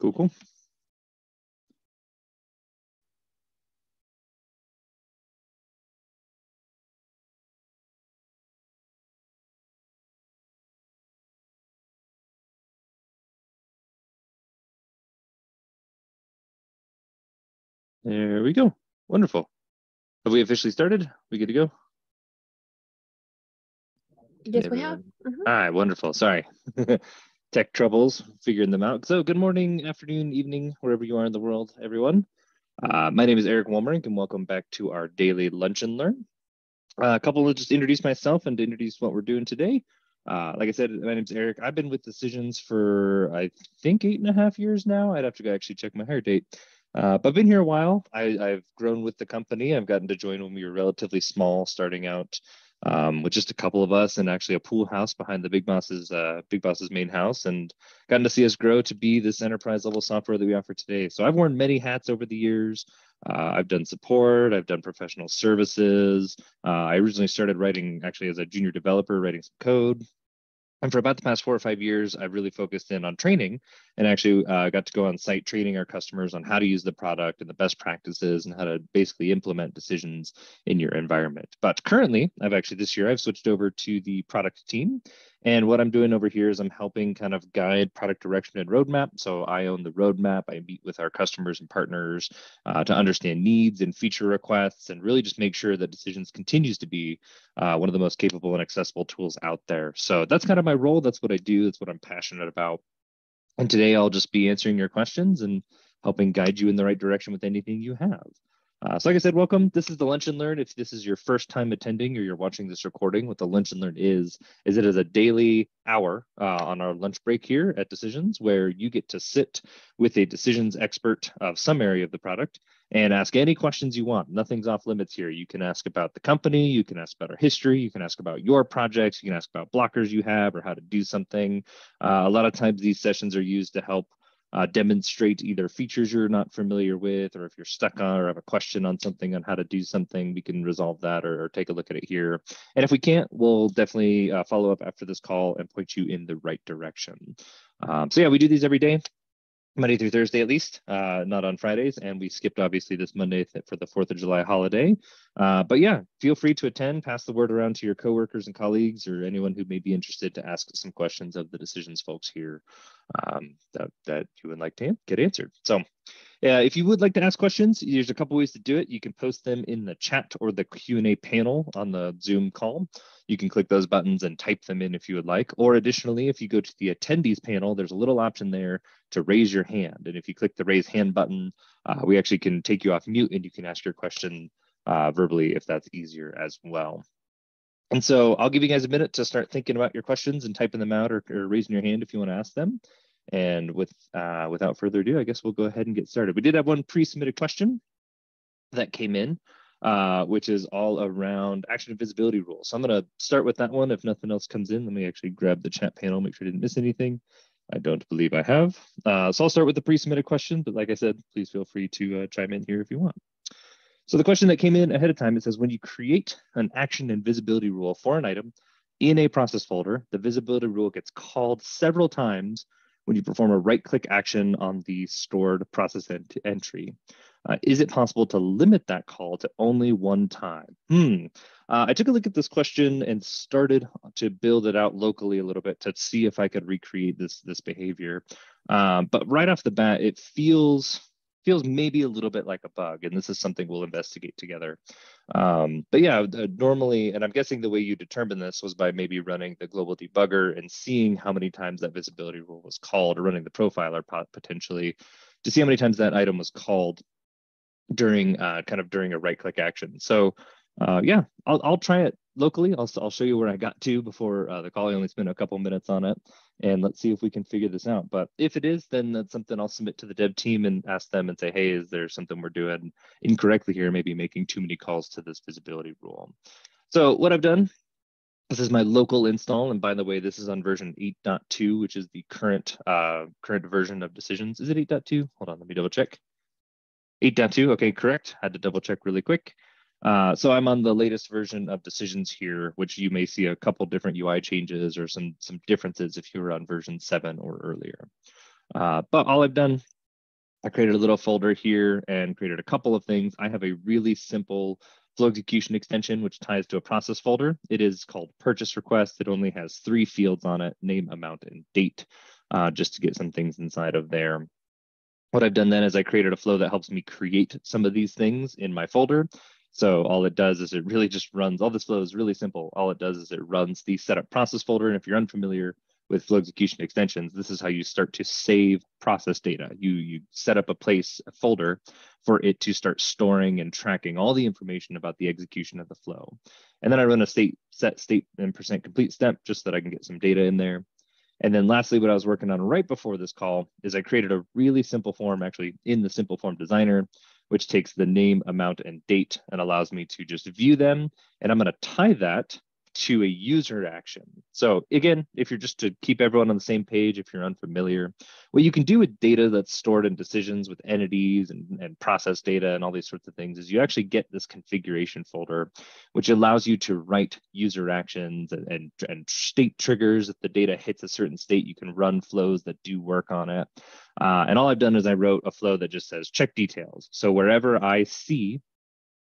Cool, cool. There we go. Wonderful. Have we officially started? We good to go? Yes, we have. Mm -hmm. All right, wonderful. Sorry. Tech troubles, figuring them out. So good morning, afternoon, evening, wherever you are in the world, everyone. Uh, my name is Eric Wolmerink, and welcome back to our daily Lunch and Learn. Uh, a couple of just introduce myself and introduce what we're doing today. Uh, like I said, my name is Eric. I've been with Decisions for, I think, eight and a half years now. I'd have to go actually check my hire date. Uh, but I've been here a while. I, have grown with the company. I've gotten to join when we were relatively small, starting out um, with just a couple of us and actually a pool house behind the Big Boss's uh, Big Boss's main house, and gotten to see us grow to be this enterprise level software that we offer today. So I've worn many hats over the years. Uh, I've done support. I've done professional services. Uh, I originally started writing actually as a junior developer, writing some code. And for about the past four or five years, I've really focused in on training and actually uh, got to go on site training our customers on how to use the product and the best practices and how to basically implement decisions in your environment. But currently, I've actually this year, I've switched over to the product team. And what I'm doing over here is I'm helping kind of guide product direction and roadmap. So I own the roadmap. I meet with our customers and partners uh, to understand needs and feature requests and really just make sure that Decisions continues to be uh, one of the most capable and accessible tools out there. So that's kind of my role. That's what I do. That's what I'm passionate about. And today I'll just be answering your questions and helping guide you in the right direction with anything you have. Uh, so like I said, welcome. This is the Lunch and Learn. If this is your first time attending or you're watching this recording, what the Lunch and Learn is, is it is a daily hour uh, on our lunch break here at Decisions where you get to sit with a decisions expert of some area of the product and ask any questions you want. Nothing's off limits here. You can ask about the company, you can ask about our history, you can ask about your projects, you can ask about blockers you have or how to do something. Uh, a lot of times these sessions are used to help uh, demonstrate either features you're not familiar with, or if you're stuck on or have a question on something on how to do something, we can resolve that or, or take a look at it here. And if we can't, we'll definitely uh, follow up after this call and point you in the right direction. Um, so yeah, we do these every day. Monday through Thursday at least, uh, not on Fridays. And we skipped obviously this Monday for the 4th of July holiday. Uh, but yeah, feel free to attend, pass the word around to your coworkers and colleagues or anyone who may be interested to ask some questions of the decisions folks here um, that, that you would like to get answered. So yeah, if you would like to ask questions, there's a couple ways to do it. You can post them in the chat or the Q&A panel on the Zoom call. You can click those buttons and type them in if you would like. Or additionally, if you go to the attendees panel, there's a little option there to raise your hand. And if you click the raise hand button, uh, we actually can take you off mute and you can ask your question uh, verbally if that's easier as well. And so I'll give you guys a minute to start thinking about your questions and typing them out or, or raising your hand if you want to ask them. And with uh, without further ado, I guess we'll go ahead and get started. We did have one pre-submitted question that came in, uh, which is all around action and visibility rules. So I'm going to start with that one. If nothing else comes in, let me actually grab the chat panel, make sure I didn't miss anything. I don't believe I have. Uh, so I'll start with the pre-submitted question, but like I said, please feel free to uh, chime in here if you want. So the question that came in ahead of time, it says, when you create an action and visibility rule for an item in a process folder, the visibility rule gets called several times when you perform a right-click action on the stored process ent entry. Uh, is it possible to limit that call to only one time? Hmm. Uh, I took a look at this question and started to build it out locally a little bit to see if I could recreate this this behavior. Um, but right off the bat, it feels feels maybe a little bit like a bug, and this is something we'll investigate together. Um, but yeah, uh, normally, and I'm guessing the way you determine this was by maybe running the global debugger and seeing how many times that visibility rule was called, or running the profiler potentially to see how many times that item was called during uh, kind of during a right click action. So uh, yeah, I'll, I'll try it locally. I'll, I'll show you where I got to before uh, the call. I only spent a couple minutes on it and let's see if we can figure this out. But if it is, then that's something I'll submit to the dev team and ask them and say, hey, is there something we're doing incorrectly here? Maybe making too many calls to this visibility rule. So what I've done, this is my local install. And by the way, this is on version 8.2, which is the current uh, current version of decisions. Is it 8.2? Hold on, let me double check. 8.2, okay, correct. Had to double check really quick. Uh, so I'm on the latest version of decisions here, which you may see a couple different UI changes or some some differences if you were on version seven or earlier. Uh, but all I've done, I created a little folder here and created a couple of things. I have a really simple flow execution extension, which ties to a process folder. It is called purchase request. It only has three fields on it, name, amount, and date, uh, just to get some things inside of there. What I've done then is I created a flow that helps me create some of these things in my folder. So all it does is it really just runs, all this flow is really simple. All it does is it runs the setup process folder. And if you're unfamiliar with flow execution extensions, this is how you start to save process data. You, you set up a place, a folder for it to start storing and tracking all the information about the execution of the flow. And then I run a state set state and percent complete step just so that I can get some data in there. And then lastly, what I was working on right before this call is I created a really simple form actually in the simple form designer, which takes the name, amount, and date and allows me to just view them. And I'm going to tie that to a user action. So again, if you're just to keep everyone on the same page, if you're unfamiliar, what you can do with data that's stored in decisions with entities and, and process data and all these sorts of things is you actually get this configuration folder, which allows you to write user actions and, and, and state triggers. If the data hits a certain state, you can run flows that do work on it. Uh, and all I've done is I wrote a flow that just says check details. So wherever I see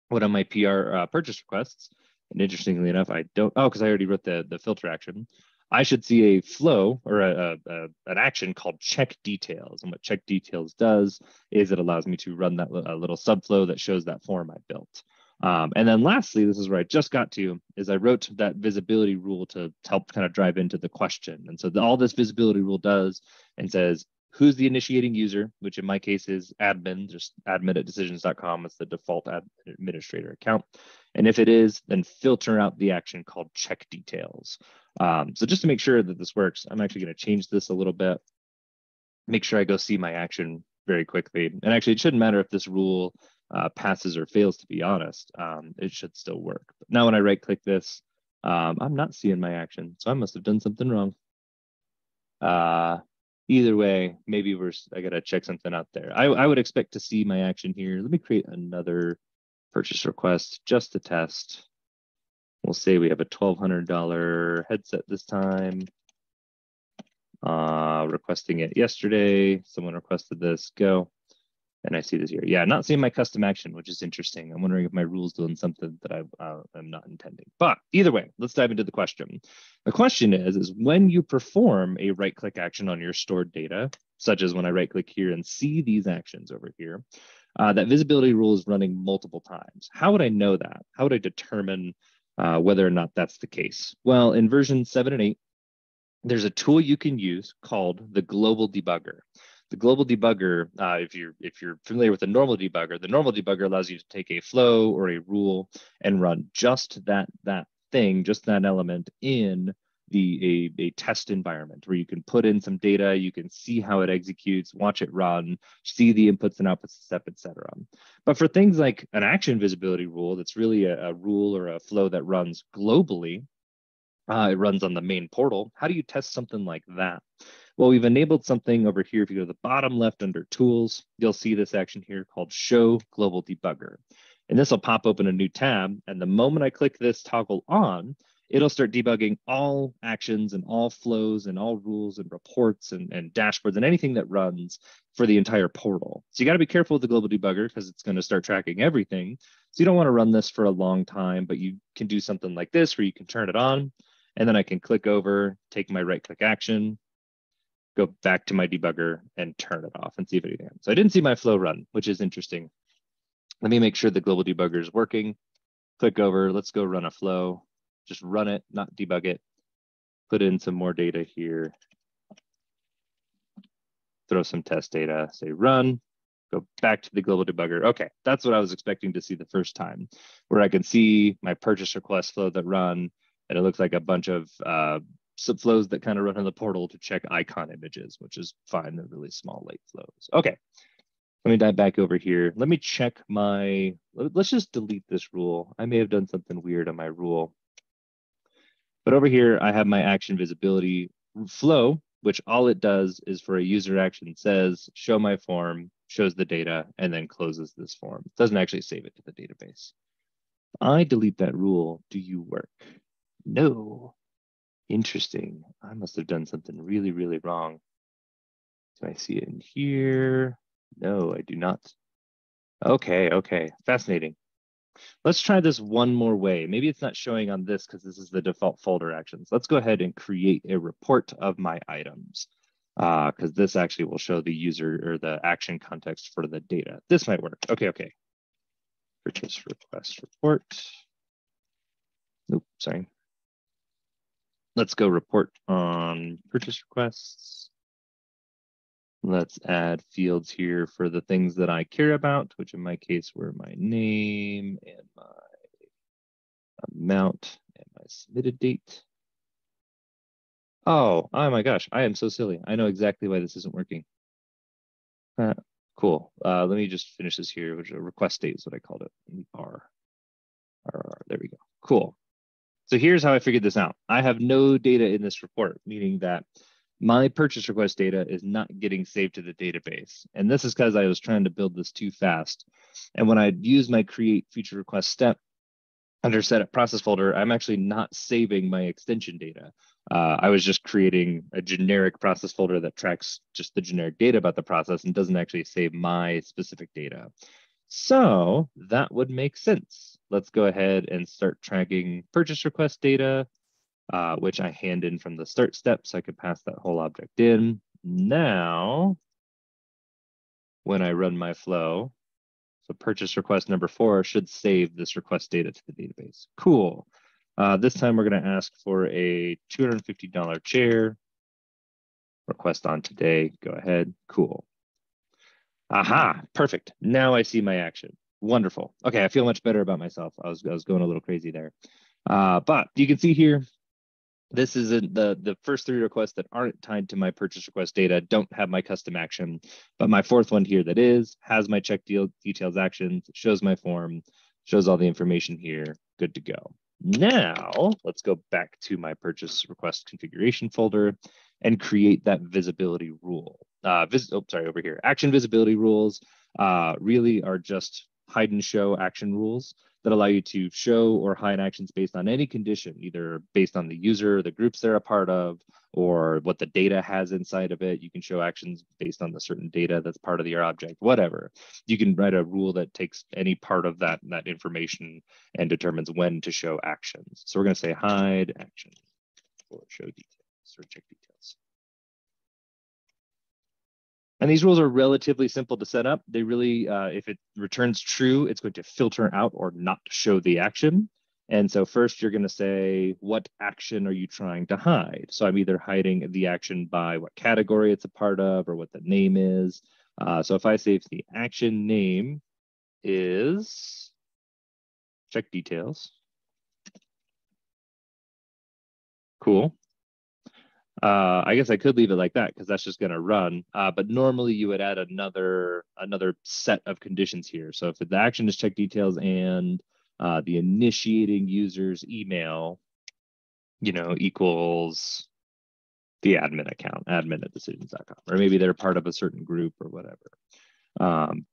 one of my PR uh, purchase requests, and interestingly enough, I don't, oh, because I already wrote the, the filter action. I should see a flow or a, a, an action called check details. And what check details does is it allows me to run that a little subflow that shows that form I built. Um, and then lastly, this is where I just got to, is I wrote that visibility rule to help kind of drive into the question. And so the, all this visibility rule does and says, who's the initiating user, which in my case is admin, just admin at decisions.com. It's the default administrator account. And if it is, then filter out the action called check details. Um, so just to make sure that this works, I'm actually going to change this a little bit, make sure I go see my action very quickly. And actually, it shouldn't matter if this rule uh, passes or fails, to be honest. Um, it should still work. But now when I right click this, um, I'm not seeing my action. So I must have done something wrong. Uh, either way, maybe we're, I got to check something out there. I, I would expect to see my action here. Let me create another purchase request just to test. We'll say we have a $1,200 headset this time. Uh, requesting it yesterday. Someone requested this, go. And I see this here. Yeah, not seeing my custom action, which is interesting. I'm wondering if my rule's doing something that I uh, am not intending. But either way, let's dive into the question. The question is, is when you perform a right click action on your stored data, such as when I right click here and see these actions over here, uh, that visibility rule is running multiple times. How would I know that? How would I determine uh, whether or not that's the case? Well, in version seven and eight, there's a tool you can use called the global debugger. The global debugger, uh, if you're if you're familiar with the normal debugger, the normal debugger allows you to take a flow or a rule and run just that that thing, just that element in the a, a test environment where you can put in some data, you can see how it executes, watch it run, see the inputs and outputs step, etc. But for things like an action visibility rule, that's really a, a rule or a flow that runs globally, uh, it runs on the main portal. How do you test something like that? Well, we've enabled something over here. If you go to the bottom left under tools, you'll see this action here called show global debugger. And this will pop open a new tab. And the moment I click this toggle on, it'll start debugging all actions and all flows and all rules and reports and, and dashboards and anything that runs for the entire portal. So you got to be careful with the global debugger because it's going to start tracking everything. So you don't want to run this for a long time, but you can do something like this where you can turn it on and then I can click over, take my right click action, go back to my debugger and turn it off and see if anything happens. So I didn't see my flow run, which is interesting. Let me make sure the global debugger is working. Click over, let's go run a flow just run it, not debug it, put in some more data here, throw some test data, say run, go back to the global debugger. Okay, that's what I was expecting to see the first time, where I can see my purchase request flow that run, and it looks like a bunch of uh, subflows that kind of run in the portal to check icon images, which is fine. They're really small late flows. Okay, let me dive back over here. Let me check my, let's just delete this rule. I may have done something weird on my rule. But over here, I have my action visibility flow, which all it does is for a user action says, show my form, shows the data, and then closes this form. It doesn't actually save it to the database. I delete that rule. Do you work? No. Interesting. I must have done something really, really wrong. Do I see it in here? No, I do not. Okay, okay, fascinating. Let's try this one more way. Maybe it's not showing on this because this is the default folder actions. Let's go ahead and create a report of my items because uh, this actually will show the user or the action context for the data. This might work. Okay, okay. Purchase request report. Nope, sorry. Let's go report on purchase requests. Let's add fields here for the things that I care about, which in my case were my name and my amount and my submitted date. Oh, oh my gosh, I am so silly. I know exactly why this isn't working. Uh, cool. Uh, let me just finish this here, which a request date is what I called it. R. R, R. There we go. Cool. So here's how I figured this out. I have no data in this report, meaning that my purchase request data is not getting saved to the database. And this is because I was trying to build this too fast. And when I use my create feature request step under setup process folder, I'm actually not saving my extension data. Uh, I was just creating a generic process folder that tracks just the generic data about the process and doesn't actually save my specific data. So that would make sense. Let's go ahead and start tracking purchase request data uh, which I hand in from the start step so I could pass that whole object in. Now, when I run my flow, so purchase request number four should save this request data to the database. Cool. Uh, this time we're going to ask for a $250 chair. Request on today. Go ahead. Cool. Aha, perfect. Now I see my action. Wonderful. Okay, I feel much better about myself. I was, I was going a little crazy there. Uh, but you can see here, this is the the first three requests that aren't tied to my purchase request data don't have my custom action but my fourth one here that is has my check deal details actions shows my form shows all the information here. Good to go. Now let's go back to my purchase request configuration folder and create that visibility rule. Uh vis oh sorry over here. Action visibility rules uh really are just hide and show action rules that allow you to show or hide actions based on any condition, either based on the user, the groups they're a part of, or what the data has inside of it. You can show actions based on the certain data that's part of your object, whatever. You can write a rule that takes any part of that, that information and determines when to show actions. So we're going to say hide action or show details or check details. And these rules are relatively simple to set up. They really, uh, if it returns true, it's going to filter out or not show the action. And so first you're going to say, what action are you trying to hide? So I'm either hiding the action by what category it's a part of or what the name is. Uh, so if I say if the action name is check details. Cool. Uh, I guess I could leave it like that because that's just going to run. Uh, but normally you would add another another set of conditions here. So if the action is check details and uh, the initiating user's email, you know, equals the admin account, admin at decisions.com, or maybe they're part of a certain group or whatever. Um,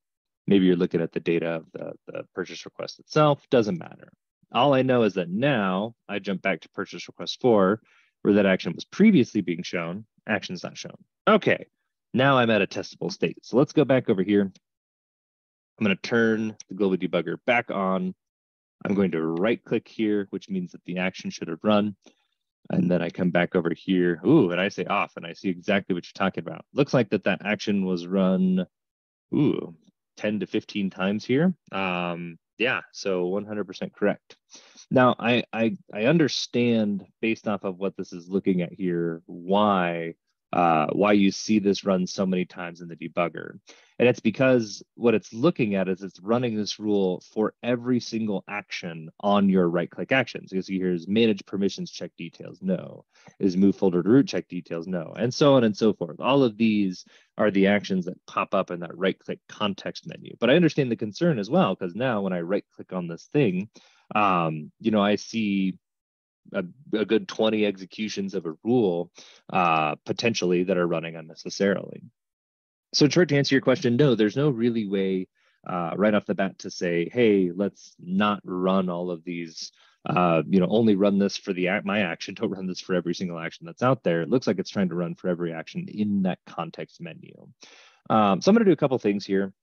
maybe you're looking at the data of the, the purchase request itself, doesn't matter. All I know is that now I jump back to purchase request four where that action was previously being shown, action's not shown. Okay, now I'm at a testable state. So let's go back over here. I'm going to turn the global debugger back on. I'm going to right click here, which means that the action should have run. And then I come back over here. Ooh, and I say off, and I see exactly what you're talking about. Looks like that that action was run, ooh, 10 to 15 times here. Um, yeah, so 100% correct. Now, I, I, I understand based off of what this is looking at here, why uh, why you see this run so many times in the debugger. And it's because what it's looking at is it's running this rule for every single action on your right click actions. You see here is manage permissions check details, no. Is move folder to root check details, no. And so on and so forth. All of these are the actions that pop up in that right click context menu. But I understand the concern as well, because now when I right click on this thing, um, you know, I see a, a, good 20 executions of a rule uh, potentially that are running unnecessarily. So short to answer your question, no, there's no really way uh, right off the bat to say, hey, let's not run all of these uh, you know, only run this for the my action. Don't run this for every single action that's out there. It looks like it's trying to run for every action in that context menu. Um, so I'm going to do a couple things here.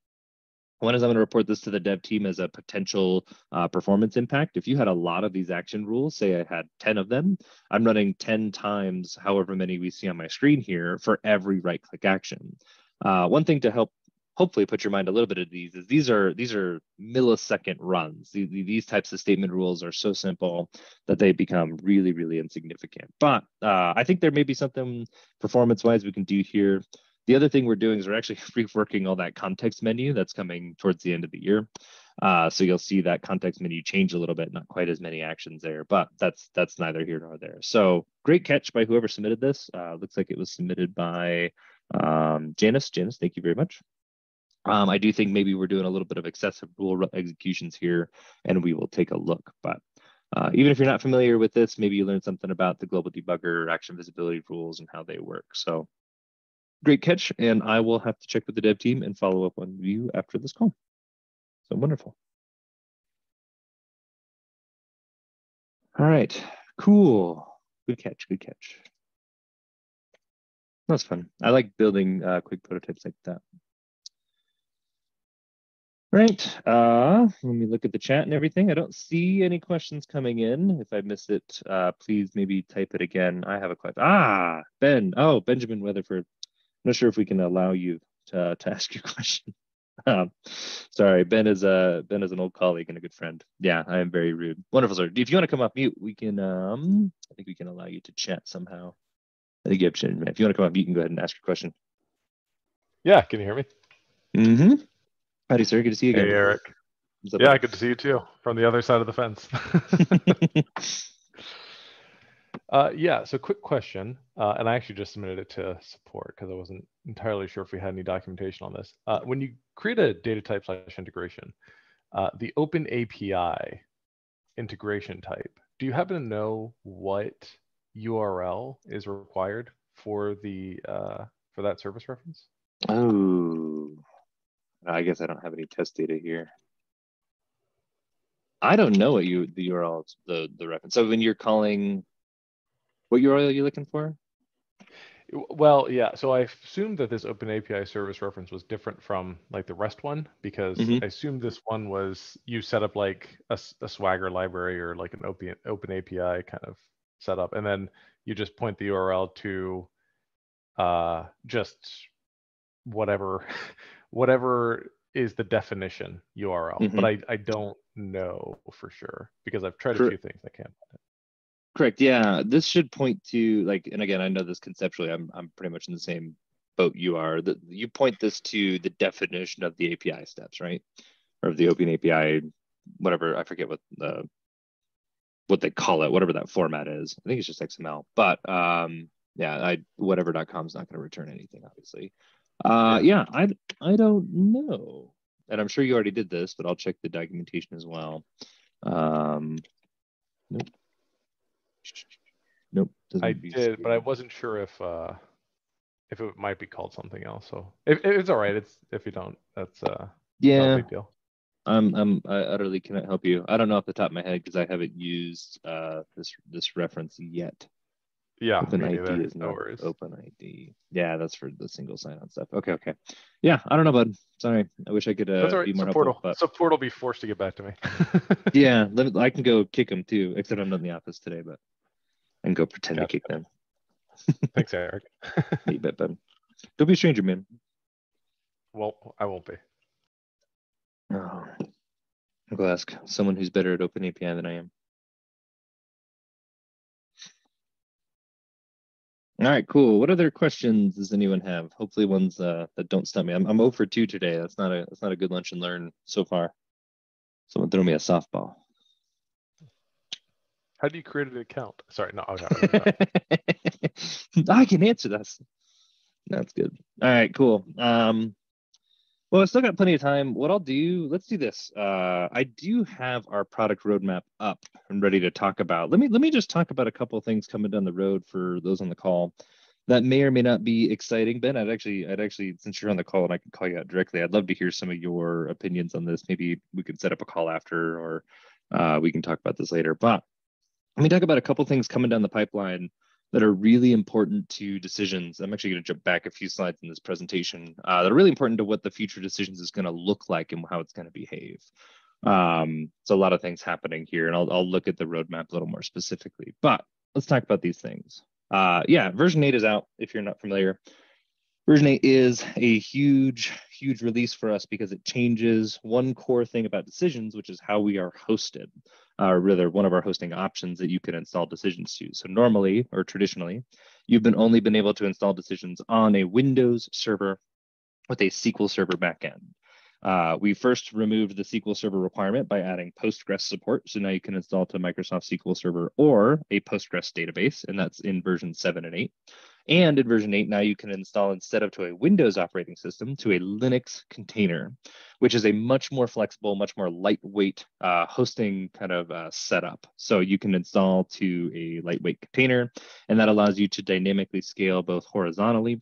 One is I'm going to report this to the dev team as a potential uh, performance impact. If you had a lot of these action rules, say I had 10 of them, I'm running 10 times however many we see on my screen here for every right click action. Uh, one thing to help hopefully put your mind a little bit at ease is these are these are millisecond runs. These, these types of statement rules are so simple that they become really, really insignificant. But uh, I think there may be something performance wise we can do here. The other thing we're doing is we're actually reworking all that context menu that's coming towards the end of the year. Uh, so you'll see that context menu change a little bit, not quite as many actions there, but that's that's neither here nor there. So great catch by whoever submitted this. Uh, looks like it was submitted by um, Janice. Janice, thank you very much. Um, I do think maybe we're doing a little bit of excessive rule executions here, and we will take a look. But uh, even if you're not familiar with this, maybe you learned something about the global debugger action visibility rules and how they work. So great catch, and I will have to check with the dev team and follow up on you after this call. So wonderful. All right, cool. Good catch, good catch. That's fun. I like building uh, quick prototypes like that. Right. Uh, let me look at the chat and everything. I don't see any questions coming in. If I miss it, uh, please maybe type it again. I have a question. Ah, Ben. Oh, Benjamin Weatherford. I'm not sure if we can allow you to, to ask your question. Um, sorry, Ben is a Ben is an old colleague and a good friend. Yeah, I am very rude. Wonderful, sir. If you want to come off mute, we can. Um, I think we can allow you to chat somehow. I think you have to. If you want to come up, you can go ahead and ask your question. Yeah, can you hear me? Mm-hmm. Howdy, sir. Good to see you again. Hey, Eric. Yeah, good to see you too from the other side of the fence. uh, yeah, so quick question, uh, and I actually just submitted it to support because I wasn't entirely sure if we had any documentation on this. Uh, when you create a data type slash integration, uh, the Open API integration type, do you happen to know what URL is required for the uh, for that service reference? Oh, I guess I don't have any test data here. I don't know what you the URL the the reference. So when you're calling, what URL are you looking for? Well, yeah. So I assumed that this Open API service reference was different from like the REST one because mm-hmm. I assumed this one was you set up like a, a Swagger library or like an Open Open API kind of setup, and then you just point the URL to uh, just whatever whatever is the definition URL, mm-hmm. but I, I don't know for sure because I've tried a few things. I can't find it. Correct. Yeah, this should point to like, and again, I know this conceptually. I'm I'm pretty much in the same boat you are. That you point this to the definition of the API steps, right? Or the Open API, whatever. I forget what the what they call it, whatever that format is. I think it's just XML. But um, yeah, I whatever.com is not going to return anything, obviously. Uh, yeah, I I don't know, and I'm sure you already did this, but I'll check the documentation as well. Um, nope. Nope. I did, but I wasn't sure if uh, if it might be called something else. So if, it's all right. It's if you don't, that's uh, yeah. big deal. I'm I'm I utterly cannot help you. I don't know off the top of my head because I haven't used uh this this reference yet. Yeah, open ID is no worries. Open ID. Yeah, that's for the single sign-on stuff. Okay, okay. Yeah, I don't know, bud. Sorry, I wish I could uh, right. be more support helpful. Will, but... Support will be forced to get back to me. yeah, I can go kick them too. Except I'm not in the office today, but I can go pretend gotcha. to kick them. Thanks, Eric. you bet, bud. Don't be a stranger, man. Well, I won't be. Oh, I'll go ask someone who's better at Open API than I am. All right, cool. What other questions does anyone have? Hopefully ones uh, that don't stump me. I'm, I'm 0 for 2 today. That's not a that's not a good lunch and learn so far. Someone throw me a softball. How do you create an account? Sorry, no, okay. I can answer this. That's good. All right, cool. Um, well, I still got plenty of time. What I'll do, let's do this. Uh, I do have our product roadmap up and ready to talk about. Let me let me just talk about a couple of things coming down the road for those on the call that may or may not be exciting. Ben, I'd actually, I'd actually, since you're on the call and I can call you out directly, I'd love to hear some of your opinions on this. Maybe we can set up a call after, or uh, we can talk about this later. But let me talk about a couple things coming down the pipeline that are really important to decisions. I'm actually going to jump back a few slides in this presentation uh, that are really important to what the future decisions is going to look like and how it's going to behave. Um, so a lot of things happening here, and I'll, I'll look at the roadmap a little more specifically. But let's talk about these things. Uh, yeah, version 8 is out if you're not familiar. Version 8 is a huge, huge release for us because it changes one core thing about decisions, which is how we are hosted, or rather one of our hosting options that you can install decisions to. So normally, or traditionally, you've been only been able to install decisions on a Windows server with a SQL Server backend. Uh, we first removed the SQL Server requirement by adding Postgres support. So now you can install to Microsoft SQL Server or a Postgres database, and that's in version 7 and 8. And in version 8, now you can install instead of to a Windows operating system to a Linux container, which is a much more flexible, much more lightweight uh, hosting kind of uh, setup. So you can install to a lightweight container, and that allows you to dynamically scale both horizontally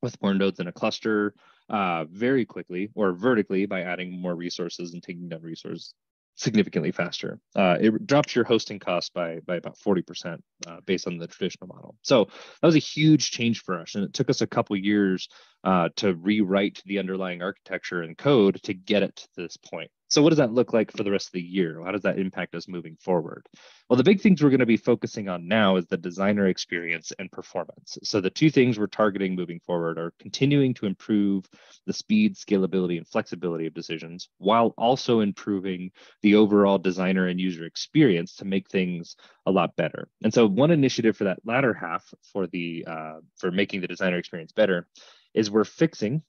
with more nodes in a cluster uh, very quickly or vertically by adding more resources and taking down resources significantly faster. Uh, it drops your hosting cost by by about 40% uh, based on the traditional model. So that was a huge change for us, and it took us a couple years uh, to rewrite the underlying architecture and code to get it to this point. So what does that look like for the rest of the year? How does that impact us moving forward? Well, the big things we're going to be focusing on now is the designer experience and performance. So the two things we're targeting moving forward are continuing to improve the speed, scalability, and flexibility of decisions while also improving the overall designer and user experience to make things a lot better. And so one initiative for that latter half for the uh, for making the designer experience better is we're fixing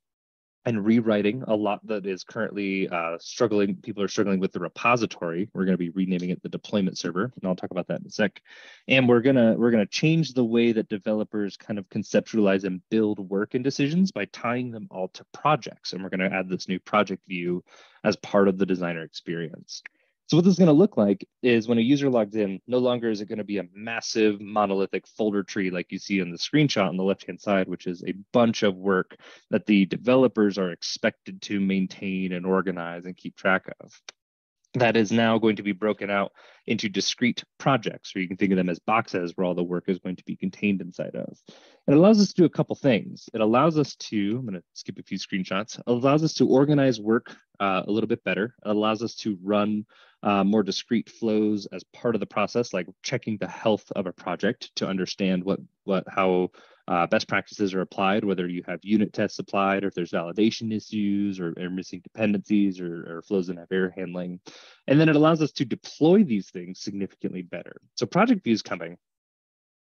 and rewriting a lot that is currently uh, struggling. People are struggling with the repository. We're going to be renaming it the deployment server, and I'll talk about that in a sec. And we're gonna we're gonna change the way that developers kind of conceptualize and build work and decisions by tying them all to projects. And we're going to add this new project view as part of the designer experience. So what this is going to look like is when a user logs in, no longer is it going to be a massive monolithic folder tree like you see in the screenshot on the left-hand side, which is a bunch of work that the developers are expected to maintain and organize and keep track of. That is now going to be broken out into discrete projects, or you can think of them as boxes where all the work is going to be contained inside of. It allows us to do a couple things. It allows us to, I'm going to skip a few screenshots, allows us to organize work uh, a little bit better. It allows us to run uh, more discrete flows as part of the process, like checking the health of a project to understand what, what how uh, best practices are applied, whether you have unit tests applied or if there's validation issues or, or missing dependencies or, or, flows that have error handling. And then it allows us to deploy these things significantly better. So project view is coming.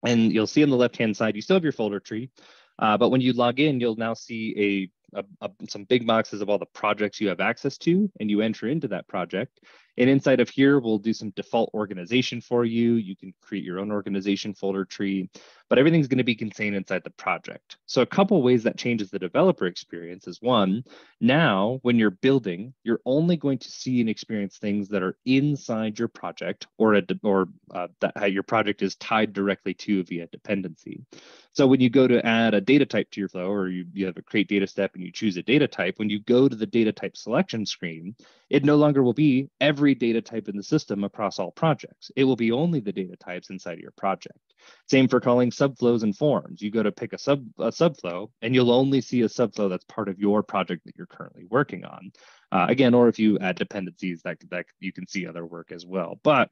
And you'll see on the left-hand side, you still have your folder tree, uh, but when you log in, you'll now see a, a, some big boxes of all the projects you have access to, and you enter into that project. And inside of here, we'll do some default organization for you. You can create your own organization folder tree, but everything's going to be contained inside the project. So a couple ways that changes the developer experience is one, now when you're building, you're only going to see and experience things that are inside your project or, a, or uh, that your project is tied directly to via dependency. So when you go to add a data type to your flow or you, you have a create data step and you choose a data type, when you go to the data type selection screen, it no longer will be every data type in the system across all projects. It will be only the data types inside your project. Same for calling subflows and forms. You go to pick a sub a subflow and you'll only see a subflow that's part of your project that you're currently working on. Uh, again, or if you add dependencies that, that you can see other work as well. But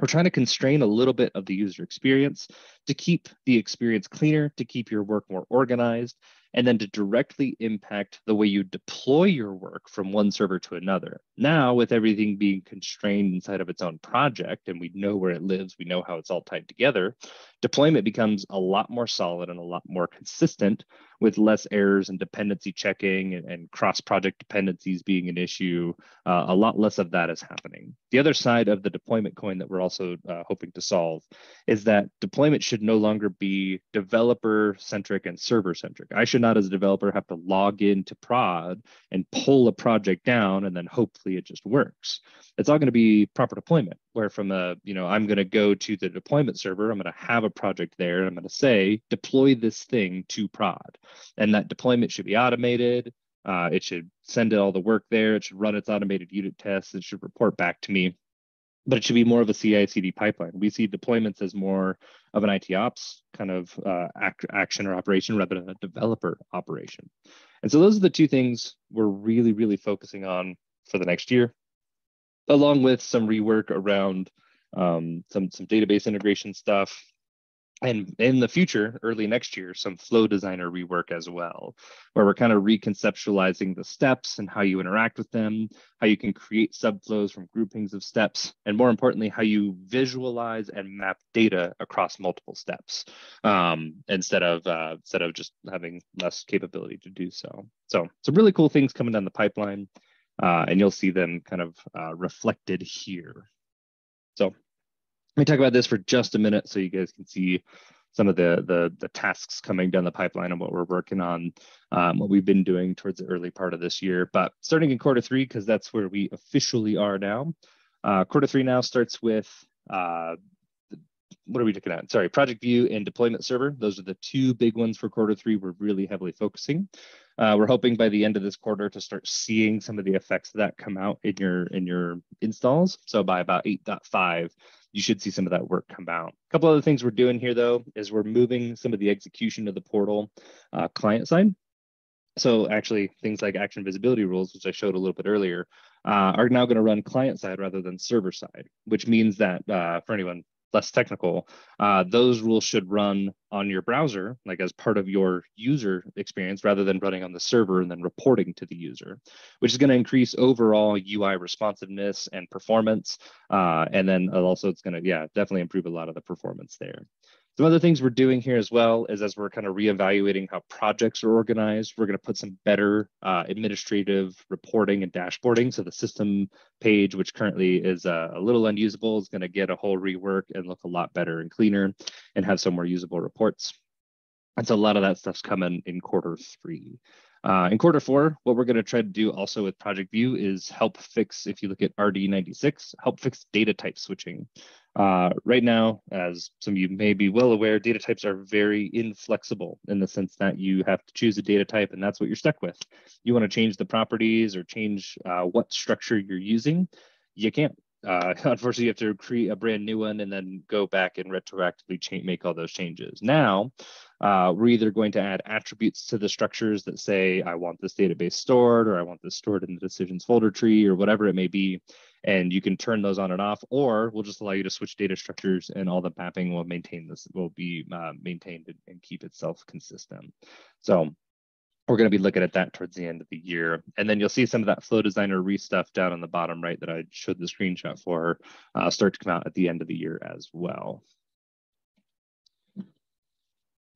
we're trying to constrain a little bit of the user experience to keep the experience cleaner, to keep your work more organized, and then to directly impact the way you deploy your work from one server to another. Now, with everything being constrained inside of its own project and we know where it lives, we know how it's all tied together, deployment becomes a lot more solid and a lot more consistent with less errors and dependency checking and, and cross project dependencies being an issue. Uh, a lot less of that is happening. The other side of the deployment coin that we're also uh, hoping to solve is that deployment should no longer be developer centric and server centric. I should should not, as a developer, have to log into prod and pull a project down and then hopefully it just works. It's all going to be proper deployment, where from a, you know, I'm going to go to the deployment server, I'm going to have a project there, and I'm going to say, deploy this thing to prod. And that deployment should be automated. Uh, it should send all the work there. It should run its automated unit tests. It should report back to me but it should be more of a CI/CD pipeline. We see deployments as more of an IT ops kind of uh, act, action or operation rather than a developer operation. And so those are the two things we're really, really focusing on for the next year, along with some rework around um, some some database integration stuff, and in the future, early next year, some flow designer rework as well, where we're kind of reconceptualizing the steps and how you interact with them, how you can create subflows from groupings of steps, and more importantly, how you visualize and map data across multiple steps um, instead of uh, instead of just having less capability to do so. So some really cool things coming down the pipeline, uh, and you'll see them kind of uh, reflected here. So let me talk about this for just a minute so you guys can see some of the, the, the tasks coming down the pipeline and what we're working on, um, what we've been doing towards the early part of this year. But starting in quarter three, because that's where we officially are now. Uh, quarter three now starts with uh, what are we looking at? Sorry, project view and deployment server. Those are the two big ones for quarter three. We're really heavily focusing. Uh, we're hoping by the end of this quarter to start seeing some of the effects that come out in your in your installs. So by about 8.5, you should see some of that work come out. A couple other things we're doing here though is we're moving some of the execution of the portal uh, client side. So actually things like action visibility rules, which I showed a little bit earlier, uh, are now going to run client side rather than server side, which means that uh, for anyone less technical, uh, those rules should run on your browser, like as part of your user experience, rather than running on the server and then reporting to the user, which is going to increase overall UI responsiveness and performance. Uh, and then also it's going to, yeah, definitely improve a lot of the performance there. Some other things we're doing here as well is as we're kind of reevaluating how projects are organized, we're going to put some better uh, administrative reporting and dashboarding. So the system page, which currently is uh, a little unusable, is going to get a whole rework and look a lot better and cleaner and have some more usable reports. And so a lot of that stuff's coming in quarter three. Uh, in quarter four, what we're going to try to do also with Project View is help fix, if you look at RD96, help fix data type switching. Uh, right now, as some of you may be well aware, data types are very inflexible in the sense that you have to choose a data type and that's what you're stuck with. You want to change the properties or change uh, what structure you're using, you can't. Uh, unfortunately, you have to create a brand new one and then go back and retroactively make all those changes. Now, uh, we're either going to add attributes to the structures that say, I want this database stored, or I want this stored in the decisions folder tree, or whatever it may be and you can turn those on and off, or we'll just allow you to switch data structures and all the mapping will maintain this, will be uh, maintained and keep itself consistent. So we're going to be looking at that towards the end of the year. And then you'll see some of that flow designer re stuff down on the bottom right that I showed the screenshot for uh, start to come out at the end of the year as well.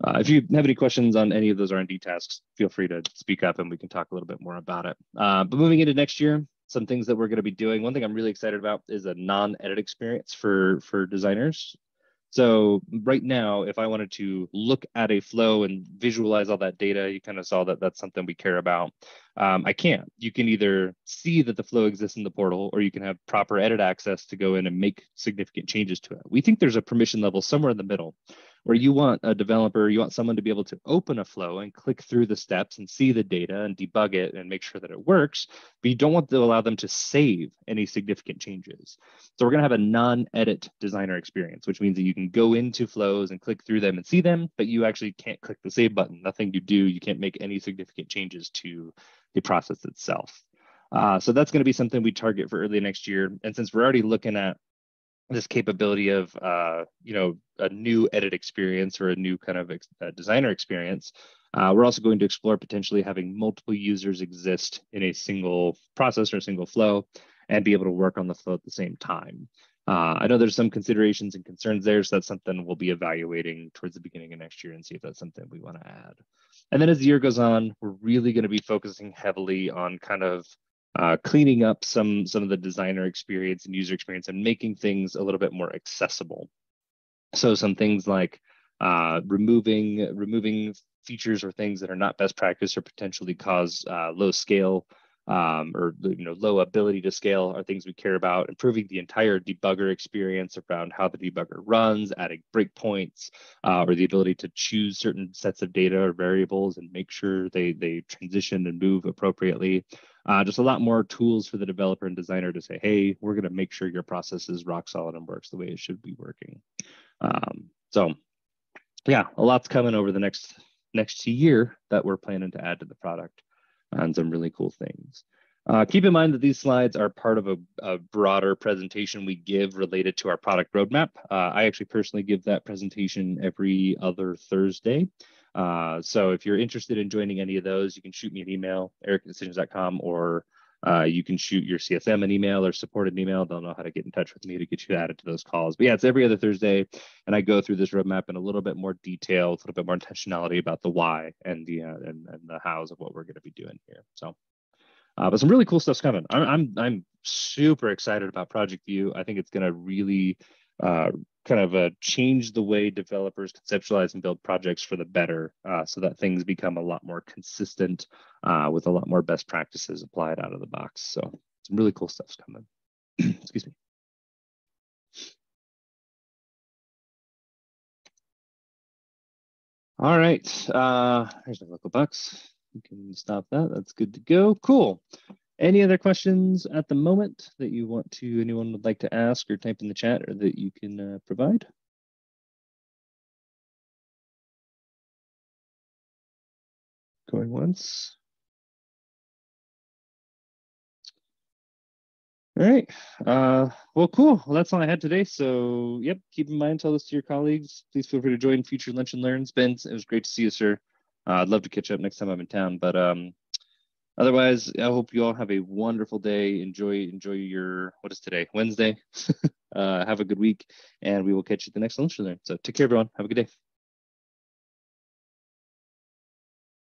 Uh, if you have any questions on any of those R&D tasks, feel free to speak up and we can talk a little bit more about it. Uh, but moving into next year, some things that we're going to be doing. One thing I'm really excited about is a non-edit experience for for designers. So right now, if I wanted to look at a flow and visualize all that data, you kind of saw that that's something we care about. Um, I can't. You can either see that the flow exists in the portal, or you can have proper edit access to go in and make significant changes to it. We think there's a permission level somewhere in the middle where you want a developer, you want someone to be able to open a flow and click through the steps and see the data and debug it and make sure that it works, but you don't want to allow them to save any significant changes. So we're gonna have a non-edit designer experience, which means that you can go into flows and click through them and see them, but you actually can't click the save button. Nothing you do, you can't make any significant changes to the process itself. Uh, so that's going to be something we target for early next year. And since we're already looking at this capability of uh, you know a new edit experience or a new kind of ex- uh, designer experience. Uh, we're also going to explore potentially having multiple users exist in a single process or a single flow and be able to work on the flow at the same time. Uh, i know there's some considerations and concerns there so that's something we'll be evaluating towards the beginning of next year and see if that's something we want to add. And then as the year goes on we're really going to be focusing heavily on kind of uh, cleaning up some some of the designer experience and user experience and making things a little bit more accessible. So some things like uh, removing removing features or things that are not best practice or potentially cause uh, low scale um, or you know low ability to scale are things we care about. Improving the entire debugger experience around how the debugger runs, adding breakpoints, uh, or the ability to choose certain sets of data or variables and make sure they they transition and move appropriately. Uh, just a lot more tools for the developer and designer to say, hey, we're going to make sure your process is rock solid and works the way it should be working. Um, so yeah, a lot's coming over the next next year that we're planning to add to the product and some really cool things. Uh, keep in mind that these slides are part of a, a, broader presentation we give related to our product roadmap. Uh, I actually personally give that presentation every other Thursday. Uh, so if you're interested in joining any of those, you can shoot me an email, eric@decisions.com, or uh, you can shoot your CSM an email or support an email. They'll know how to get in touch with me to get you added to those calls. But yeah, it's every other Thursday, and I go through this roadmap in a little bit more detail, a little bit more intentionality about the why and the uh, and, and the hows of what we're going to be doing here. So. Uh, but some really cool stuff's coming. I'm, I'm I'm super excited about Project View. I think it's going to really uh, kind of uh, change the way developers conceptualize and build projects for the better, uh, so that things become a lot more consistent uh, with a lot more best practices applied out of the box. So some really cool stuff's coming. Excuse me. All right, uh, here's my local bucks. You can stop that. That's good to go. Cool. Any other questions at the moment that you want to, anyone would like to ask or type in the chat or that you can uh, provide? Going once. All right. Uh, well, cool. Well, that's all I had today. So, yep, keep in mind, tell this to your colleagues. Please feel free to join future Lunch and Learns. Ben, it was great to see you, sir. Uh, I'd love to catch up next time I'm in town. But um, otherwise, I hope you all have a wonderful day. Enjoy enjoy your what is today? Wednesday. uh, have a good week, and we will catch you at the next lunch. So take care, everyone. Have a good day.